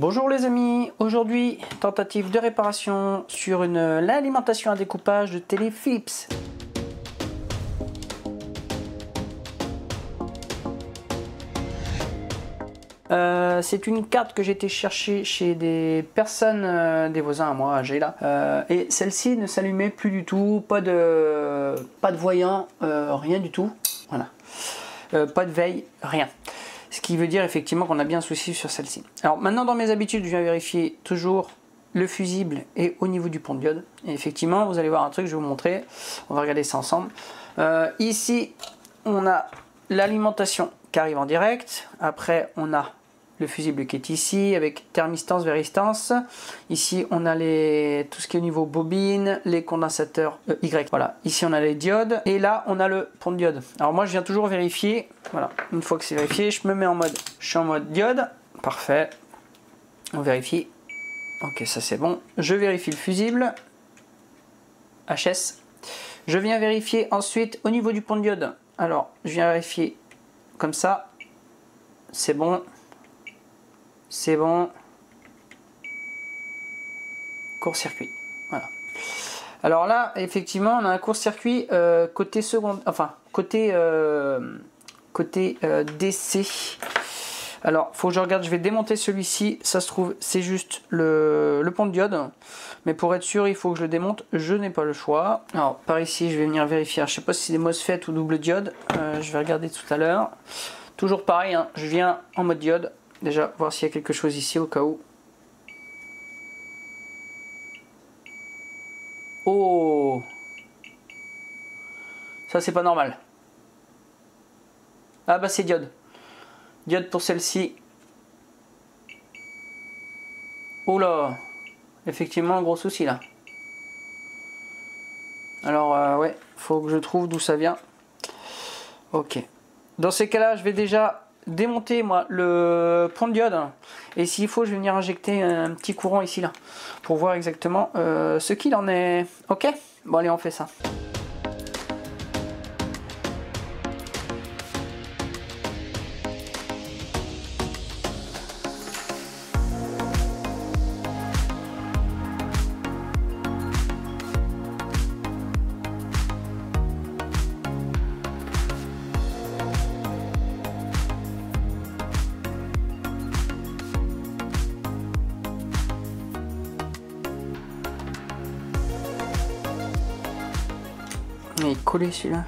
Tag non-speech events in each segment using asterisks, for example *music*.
Bonjour les amis, aujourd'hui tentative de réparation sur une l'alimentation à découpage de télé Philips. Euh, c'est une carte que j'ai été chercher chez des personnes, euh, des voisins à moi, âgés là. Euh, et celle-ci ne s'allumait plus du tout, pas de, pas de voyant, rien du tout. Voilà. pas de veille, rien. Ce qui veut dire effectivement qu'on a bien un souci sur celle-ci. Alors maintenant dans mes habitudes, je viens vérifier toujours le fusible et au niveau du pont de diode. Et effectivement, vous allez voir un truc, je vais vous montrer. On va regarder ça ensemble. ici, on a l'alimentation qui arrive en direct. Après, on a le fusible qui est ici avec thermistance, véristance. Ici, on a les, tout ce qui est au niveau bobine, les condensateurs euh, Y. Voilà, ici on a les diodes et là on a le pont de diode. Alors moi je viens toujours vérifier. Voilà, une fois que c'est vérifié, je me mets en mode, je suis en mode diode. Parfait. On vérifie. Ok, ça c'est bon. Je vérifie le fusible. HS. Je viens vérifier ensuite au niveau du pont de diode. Alors, je viens vérifier comme ça. C'est bon. C'est bon. Court-circuit. Voilà. Alors là, effectivement, on a un court-circuit euh, côté seconde, enfin côté euh, côté euh, DC. Alors, faut que je regarde. Je vais démonter celui-ci. Ça se trouve, c'est juste le, pont de diode. Mais pour être sûr, il faut que je le démonte. Je n'ai pas le choix. Alors, par ici, je vais venir vérifier. Je sais pas si c'est des MOSFET ou double diode. je vais regarder tout à l'heure. Toujours pareil. Hein. je viens en mode diode. Déjà, voir s'il y a quelque chose ici au cas où. Oh Ça, c'est pas normal. Ah bah c'est diode. Diode pour celle-ci. Là Effectivement, un gros souci là. Alors, euh, ouais, faut que je trouve d'où ça vient. Ok. Dans ces cas-là, je vais déjà démonter moi le pont de diode. Et s'il faut je vais venir injecter un petit courant ici là pour voir exactement euh, ce qu'il en est. Ok? Bon allez on fait ça Il collé celui-là.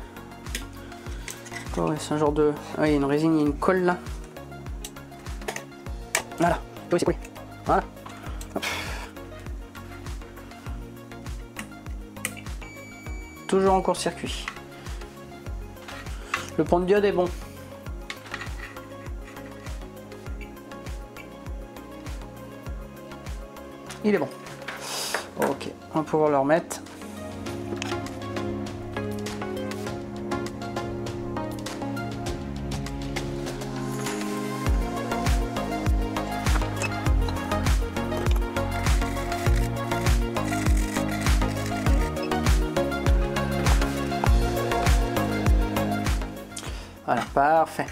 C'est un genre de. Ah, il y a une résine, il y a une colle là. Voilà. Oui, c'est collé. Voilà. Toujours en court-circuit. Le pont de diode est bon. Il est bon. Ok, on va pouvoir le remettre. Voilà, parfait.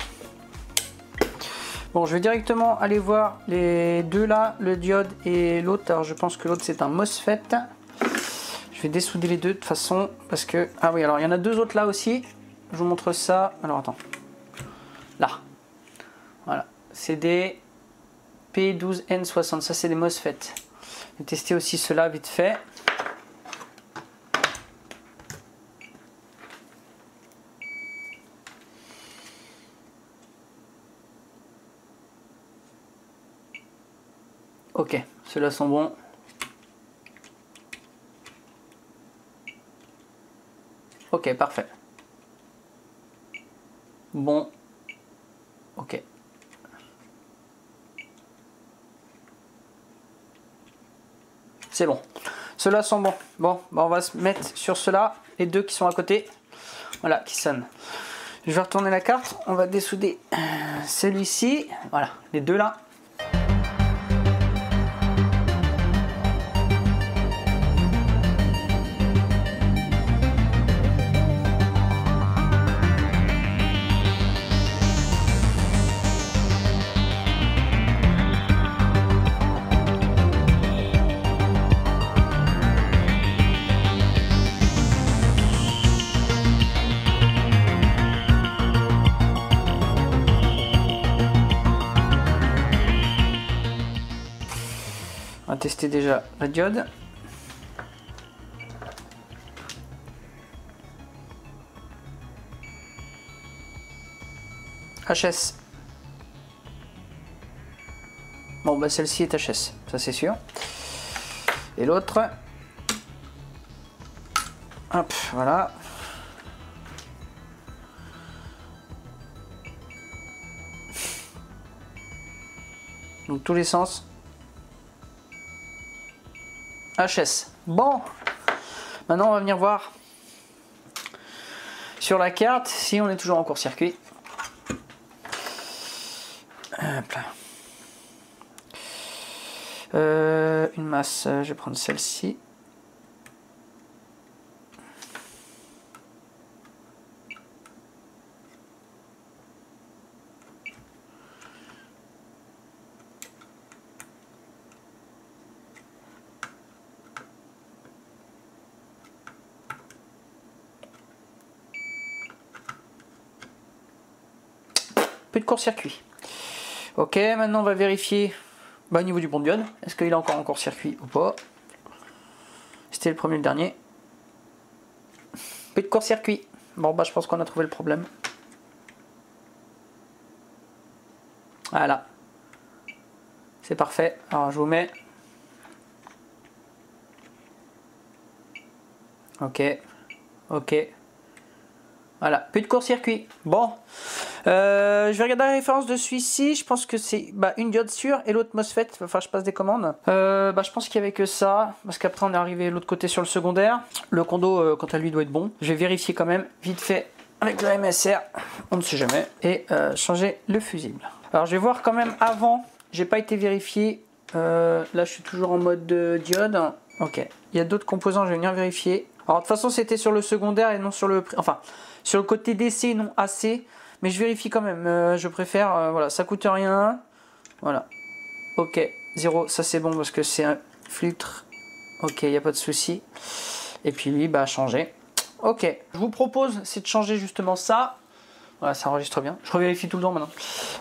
Bon, je vais directement aller voir les deux là, le diode et l'autre. Alors, je pense que l'autre c'est un MOSFET. Je vais dessouder les deux de toute façon parce que ah oui, alors il y en a deux autres là aussi. Je vous montre ça. Alors attends, là, voilà, c'est des P12N60. Ça c'est des MOSFET. Je vais tester aussi cela vite fait. Ok, ceux-là sont bons. Ok, parfait. Bon. Ok. C'est bon. Ceux-là sont bons. Bon, bah, on va se mettre sur ceux-là, les deux qui sont à côté. Voilà, qui sonnent. Je vais retourner la carte. On va dessouder celui-ci. Voilà, les deux là. Tester déjà la diode. HS. Bon, bah celle-ci est HS, ça c'est sûr. Et l'autre. Hop, voilà. Donc tous les sens. HS. Bon. Maintenant, on va venir voir sur la carte si on est toujours en court-circuit. Euh, une masse, je vais prendre celle-ci. Plus de court-circuit. Ok, maintenant on va vérifier bah, au niveau du bon diode. Est-ce qu'il est encore en court-circuit ou pas? C'était le premier le dernier. Plus de court-circuit. Bon bah je pense qu'on a trouvé le problème. Voilà. C'est parfait. Alors je vous mets. Ok. Ok. Voilà, plus de court-circuit. Bon, euh, je vais regarder la référence de celui-ci. Je pense que c'est bah, une diode sûre et l'autre MOSFET. Enfin, je passe des commandes. Euh, bah, je pense qu'il n'y avait que ça. Parce qu'après, on est arrivé de l'autre côté sur le secondaire. Le condo, euh, quant à lui, doit être bon. Je vais vérifier quand même, vite fait, avec le MSR. On ne sait jamais. Et changer le fusible. Alors, je vais voir quand même avant. J'ai pas été vérifié. là, je suis toujours en mode diode. Ok. Il y a d'autres composants, je vais venir vérifier. Alors, de toute façon, c'était sur le secondaire et non sur le... Enfin, sur le côté DC, non AC. Mais je vérifie quand même. Euh, je préfère, euh, voilà, ça coûte rien. Voilà. Ok, 0, ça c'est bon parce que c'est un filtre. Ok, il n'y a pas de souci. Et puis lui, bah, changer. Ok, je vous propose, c'est de changer justement ça. Voilà, ça enregistre bien. Je revérifie tout le temps maintenant.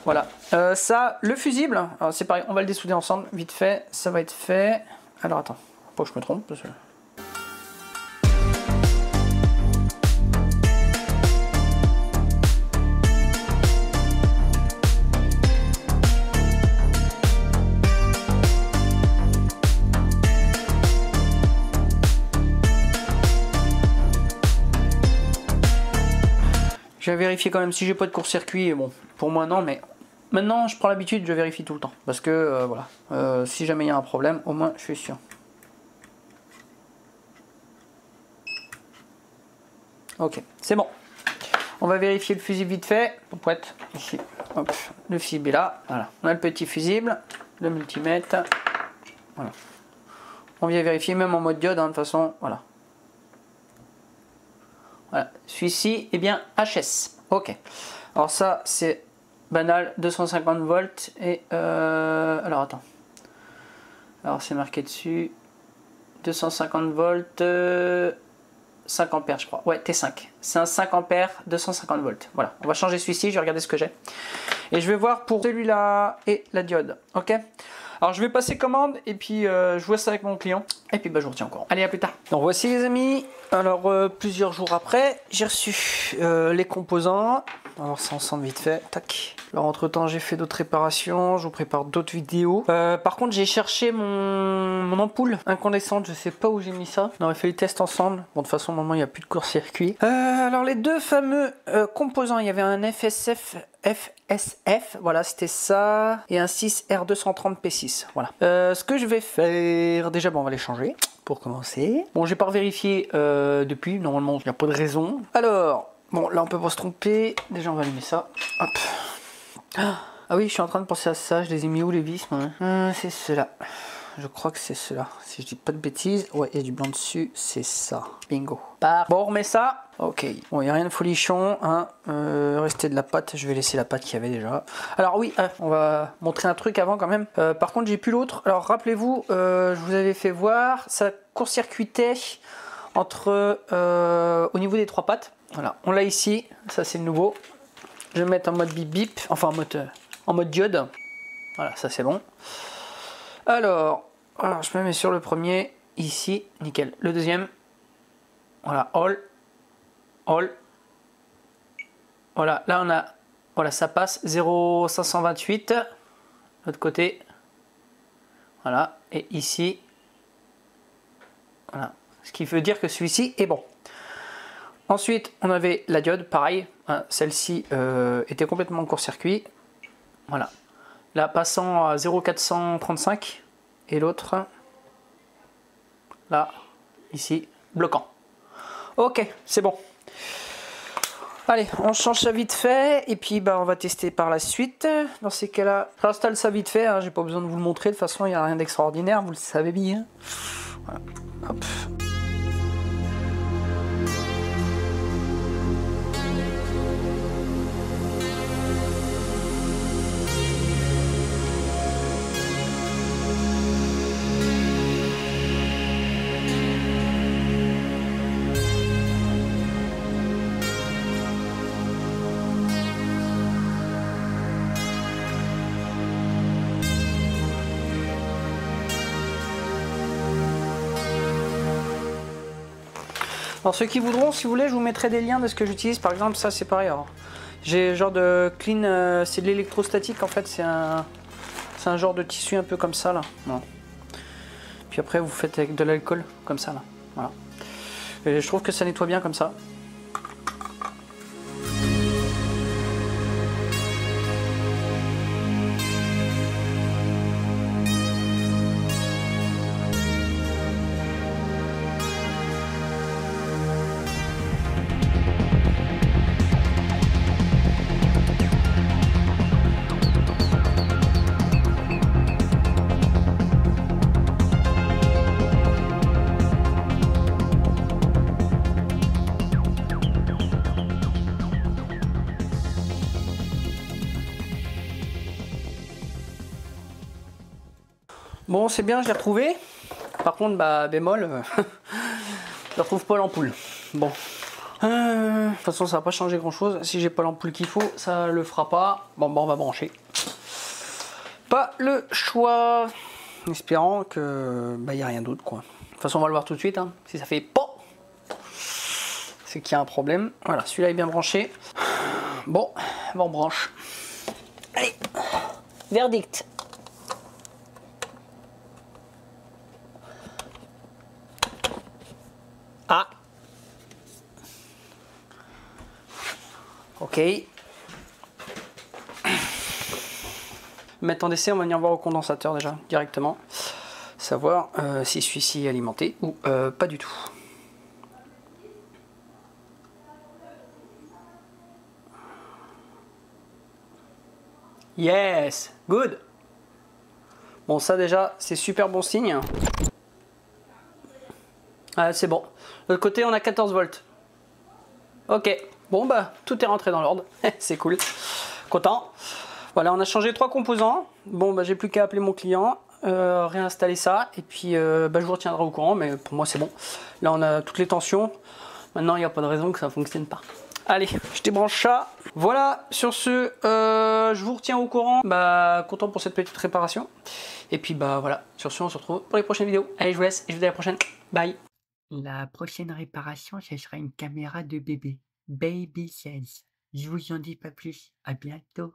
Voilà. Euh, ça, le fusible, c'est pareil, on va le dessouder ensemble, vite fait. Ça va être fait. Alors attends, pas que je me trompe. Parce que... Je vais vérifier quand même si j'ai pas de court-circuit. Bon, pour moi non, mais maintenant je prends l'habitude, je vérifie tout le temps. Parce que euh, voilà, euh, si jamais il y a un problème, au moins je suis sûr. Ok, c'est bon. On va vérifier le fusible vite fait. ici. Hop, le fusible est là. Voilà. On a le petit fusible, le multimètre. Voilà. On vient vérifier même en mode diode, hein, de toute façon. Voilà. Voilà, celui-ci est bien HS. Ok. Alors ça, c'est banal, 250 volts. Et euh, alors attends. Alors c'est marqué dessus. 250 volts. 5 ampères je crois. Ouais, T5. C'est un 5 ampères, 250 volts. Voilà, on va changer celui-ci, je vais regarder ce que j'ai. Et je vais voir pour celui-là et la diode. Ok? Alors je vais passer commande et puis euh, je vois ça avec mon client. Et puis bah, je vous retiens encore. Allez, à plus tard. Donc voici les amis. Alors euh, plusieurs jours après, j'ai reçu euh, les composants. Alors ça ensemble vite fait. Tac. Alors entre temps j'ai fait d'autres réparations, je vous prépare d'autres vidéos. par contre j'ai cherché mon, ampoule incandescente, je sais pas où j'ai mis ça. On aurait fait le test ensemble. Bon de toute façon moment il n'y a plus de court-circuit. alors les deux fameux composants, il y avait un FSF FSF, voilà c'était ça, et un 6 R230 P6, voilà. Euh, ce que je vais faire, déjà bon on va les changer pour commencer. Bon j'ai pas vérifié euh, depuis, normalement il n'y a pas de raison. Alors, bon là on peut pas se tromper, déjà on va allumer ça, hop. Ah oui je suis en train de penser à ça, je les ai mis où les vis euh, C'est cela. Je crois que c'est cela. Si je dis pas de bêtises. Ouais, il y a du blanc dessus. C'est ça. Bingo. Bon, on remet ça. Ok. Bon, il n'y a rien de folichon. Hein. Euh, rester de la pâte. Je vais laisser la pâte qu'il y avait déjà. Alors oui, hein, on va montrer un truc avant quand même. Euh, par contre, j'ai plus l'autre. Alors rappelez-vous, euh, je vous avais fait voir. Ça court-circuitait entre au niveau des trois pattes. Voilà, on l'a ici. Ça, c'est le nouveau. Je vais mettre en mode bip bip. Enfin, en mode, en mode diode. Voilà, ça c'est bon. Alors, Alors, je me mets sur le premier, ici, nickel. Le deuxième, voilà, all, all. Voilà, là on a, voilà, ça passe 0,528. L'autre côté, voilà, et ici, voilà. Ce qui veut dire que celui-ci est bon. Ensuite, on avait la diode, pareil. Hein, celle-ci euh, était complètement en court-circuit. Voilà. Là, passant à 0,435. Et l'autre, là, ici, bloquant. Ok, c'est bon. Allez, on change ça vite fait et puis bah, on va tester par la suite. Dans ces cas-là, j'installe ça vite fait, hein, j'ai pas besoin de vous le montrer, de toute façon il n'y a rien d'extraordinaire, vous le savez bien. Alors ceux qui voudront, si vous voulez, je vous mettrai des liens de ce que j'utilise. Par exemple, ça c'est pareil. J'ai genre de clean, euh, c'est de l'électrostatique en fait. C'est un, un genre de tissu un peu comme ça là. Puis après vous faites avec de l'alcool comme ça là. Voilà. Et je trouve que ça nettoie bien comme ça. Bon, c'est bien, je l'ai retrouvé. Par contre, bah, bémol, euh, *laughs* je retrouve pas l'ampoule. Bon. Euh, de toute façon, ça va pas changer grand chose. Si j'ai pas l'ampoule qu'il faut, ça le fera pas. Bon, bah, on va brancher. Pas le choix. espérant que bah, y a rien d'autre, quoi. De toute façon, on va le voir tout de suite. Hein. Si ça fait pas, c'est qu'il y a un problème. Voilà, celui-là est bien branché. Bon, on branche. Allez, verdict. Ah Mettre en décès, on va venir voir au condensateur déjà, directement. Savoir euh, si celui-ci est alimenté ou euh, pas du tout. Yes Good Bon, ça déjà, c'est super bon signe. Ah, c'est bon. De l'autre côté, on a 14 volts. Ok. Bon, bah, tout est rentré dans l'ordre. *laughs* c'est cool. Content. Voilà, on a changé trois composants. Bon, bah, j'ai plus qu'à appeler mon client, euh, réinstaller ça, et puis euh, bah, je vous retiendrai au courant, mais pour moi, c'est bon. Là, on a toutes les tensions. Maintenant, il n'y a pas de raison que ça ne fonctionne pas. Allez, je débranche ça. Voilà, sur ce, euh, je vous retiens au courant. Bah, content pour cette petite réparation. Et puis, bah voilà, sur ce, on se retrouve pour les prochaines vidéos. Allez, je vous laisse et je vous dis à la prochaine. Bye. La prochaine réparation, ce sera une caméra de bébé. Baby 16. Je vous en dis pas plus. À bientôt.